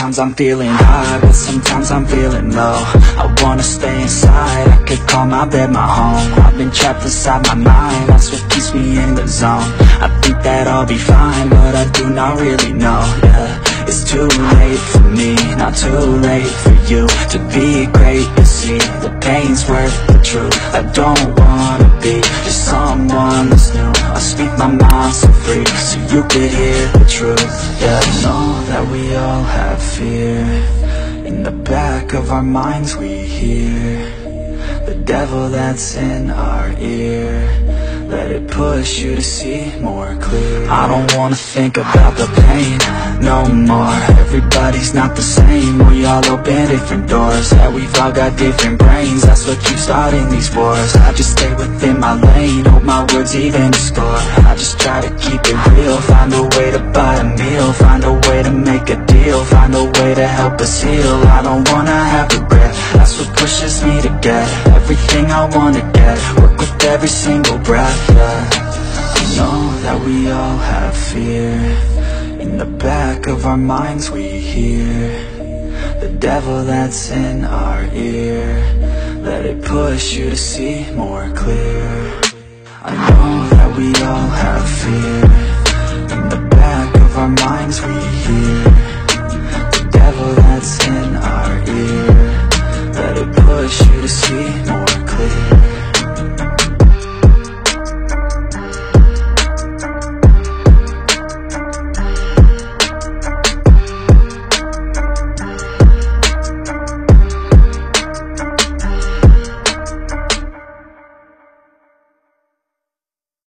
Sometimes I'm feeling high, but sometimes I'm feeling low. I wanna stay inside, I could call my bed my home. I've been trapped inside my mind, that's what keeps me in the zone. I think that I'll be fine, but I do not really know, yeah it's too late for me, not too late for you To be great, you see, the pain's worth the truth. I don't wanna be just someone that's new. I speak my mind so free, so you could hear the truth. Yeah, I know that we all have fear. In the back of our minds we hear The devil that's in our ear. Let it push you to see more clear. I don't wanna think about the pain no more. Everybody's not the same. We all open different doors. Yeah, we've all got different brains. That's what keeps starting these wars. I just stay within my lane. Hope my words even score buy a meal Find a way to make a deal Find a way to help us heal. I don't wanna have regret That's what pushes me to get Everything I wanna get. Work with every single breath yeah. I know that we all have fear. In the back of our minds we hear The devil that's in our ear. Let it push you to see more clear. I know that we all have fear to see. more clear